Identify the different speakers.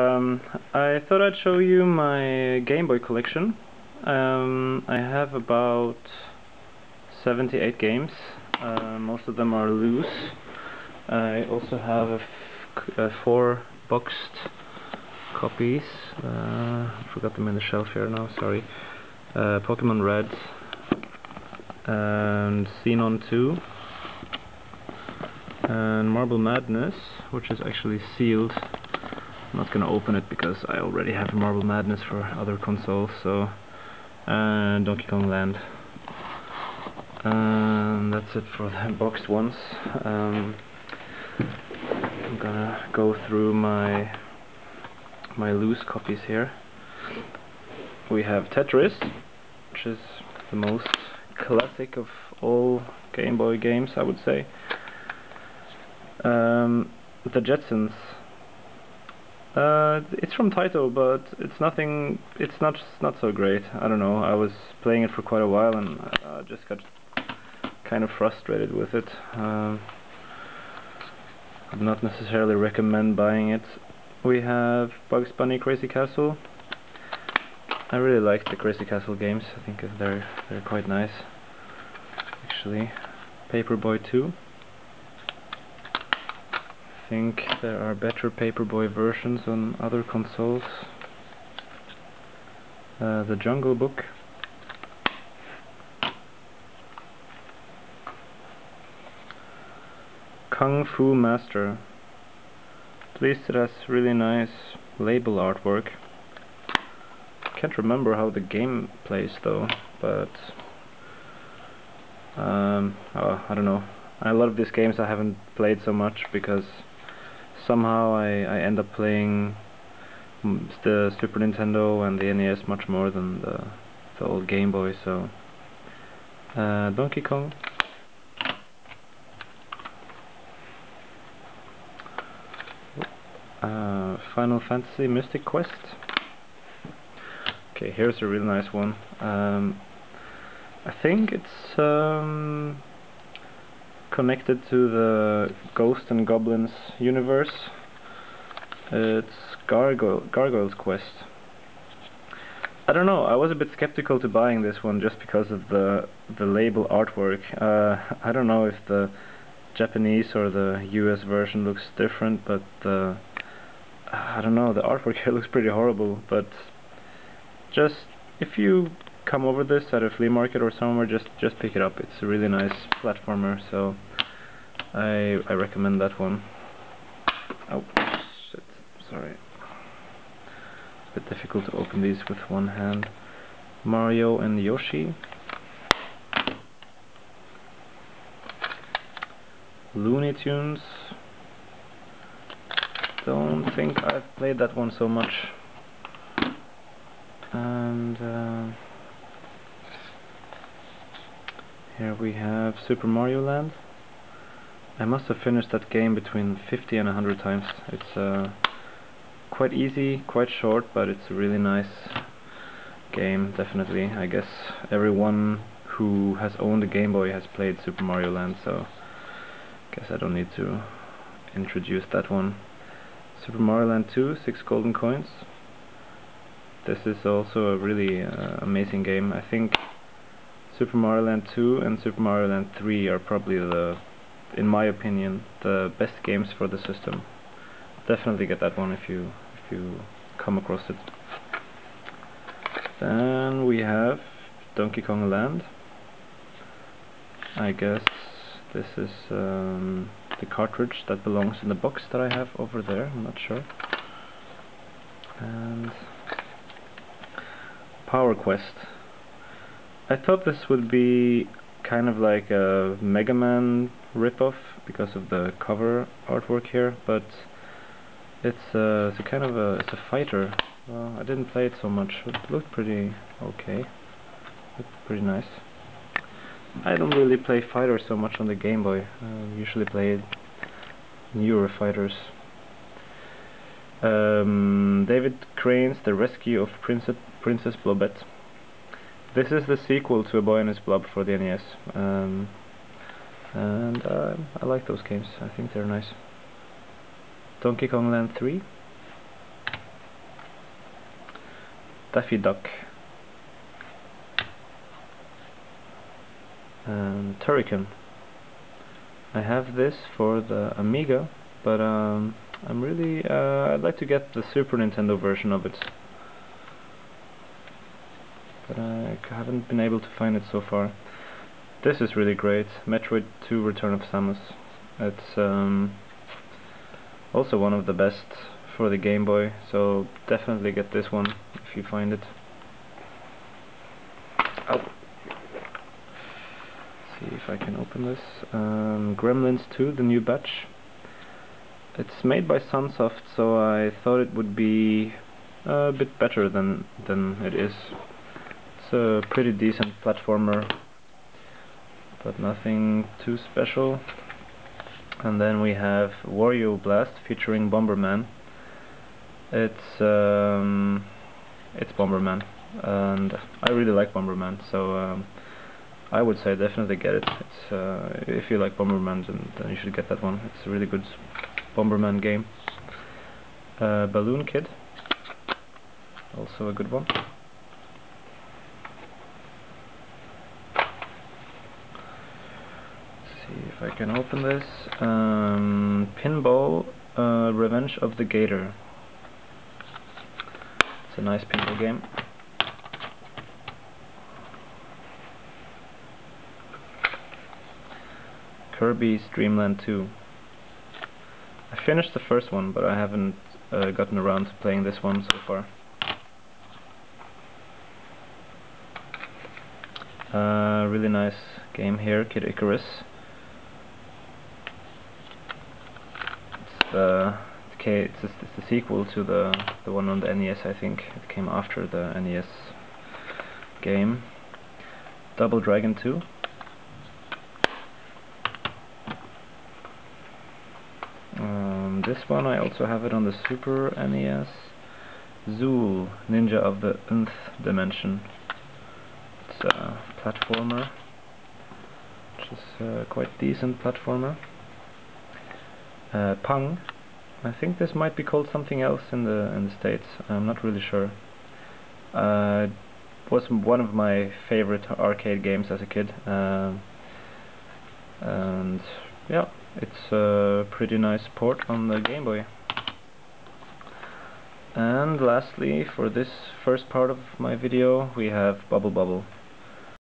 Speaker 1: Um, I thought I'd show you my Game Boy collection. Um, I have about 78 games. Uh, most of them are loose. I also have four boxed copies. Uh, I forgot them in the shelf here now, sorry. Uh, Pokemon Red and Xenon 2 and Marble Madness, which is actually sealed I'm not gonna open it because I already have Marble Madness for other consoles, so and Donkey Kong Land. And that's it for the boxed ones. Um, I'm gonna go through my my loose copies here. We have Tetris, which is the most classic of all Game Boy games, I would say. Um, the Jetsons uh, it's from Taito, but it's nothing. It's not not so great. I don't know. I was playing it for quite a while and I just got kind of frustrated with it. Uh, would not necessarily recommend buying it. We have Bugs Bunny Crazy Castle. I really like the Crazy Castle games. I think they're they're quite nice. Actually, Paperboy 2 think there are better Paperboy versions on other consoles. Uh, the Jungle Book. Kung Fu Master. It has really nice label artwork. Can't remember how the game plays though, but um, oh, I don't know. A lot of these games I haven't played so much because somehow I, I end up playing the Super Nintendo and the NES much more than the, the old Game Boy, so uh, Donkey Kong. Uh, Final Fantasy Mystic Quest. Okay here's a really nice one. Um, I think it's um, connected to the Ghost and Goblins universe. It's Gargoyle, Gargoyle's Quest. I don't know, I was a bit skeptical to buying this one just because of the the label artwork. Uh, I don't know if the Japanese or the US version looks different, but uh, I don't know, the artwork here looks pretty horrible, but just if you come over this at a flea market or somewhere, just just pick it up. It's a really nice platformer, so I I recommend that one. Oh shit, sorry. It's a bit difficult to open these with one hand. Mario and Yoshi. Looney Tunes. Don't think I've played that one so much. And uh, here we have Super Mario Land. I must have finished that game between 50 and 100 times. It's uh, quite easy, quite short, but it's a really nice game, definitely. I guess everyone who has owned a Game Boy has played Super Mario Land, so I guess I don't need to introduce that one. Super Mario Land 2, 6 golden coins. This is also a really uh, amazing game. I think Super Mario Land 2 and Super Mario Land 3 are probably the, in my opinion, the best games for the system. Definitely get that one if you if you come across it. Then we have Donkey Kong Land. I guess this is um, the cartridge that belongs in the box that I have over there, I'm not sure. And Power Quest. I thought this would be kind of like a Mega Man ripoff because of the cover artwork here, but it's, uh, it's a kind of a it's a fighter. I didn't play it so much. It looked pretty okay. Looked pretty nice. I don't really play fighters so much on the Game Boy. I usually play newer fighters. Um, David Crane's The Rescue of Princess, Princess Blobette. This is the sequel to A Boy and His Blob for the NES. Um, and uh, I like those games. I think they're nice. Donkey Kong Land 3. Daffy Duck and Turrican. I have this for the Amiga, but um, I'm really uh, I'd like to get the Super Nintendo version of it, but I haven't been able to find it so far. This is really great, Metroid 2: Return of Samus. It's um, also one of the best for the Game Boy, so definitely get this one if you find it. Oh. See if I can open this. Um, Gremlins 2, the new batch. It's made by Sunsoft, so I thought it would be a bit better than than it is. It's a pretty decent platformer, but nothing too special. And then we have Wario Blast featuring Bomberman. It's um, it's Bomberman, and I really like Bomberman, so um, I would say definitely get it. It's uh, if you like Bomberman, then, then you should get that one. It's a really good Bomberman game. Uh, Balloon Kid, also a good one. See if I can open this. Um, Pinball uh, Revenge of the Gator. It's a nice pinball game. Kirby's Dream Land 2. I finished the first one, but I haven't uh, gotten around to playing this one so far. Uh, really nice game here, Kid Icarus. It's the it's, it's the sequel to the the one on the NES, I think. It came after the NES game. Double Dragon 2. Um, this one I also have it on the Super NES. Zool, Ninja of the Nth Dimension. It's a platformer, which is a quite decent platformer. Uh, I think this might be called something else in the in the States. I'm not really sure. Uh, it was one of my favorite arcade games as a kid. Uh, and yeah, it's a pretty nice port on the Game Boy. And lastly, for this first part of my video, we have Bubble Bobble.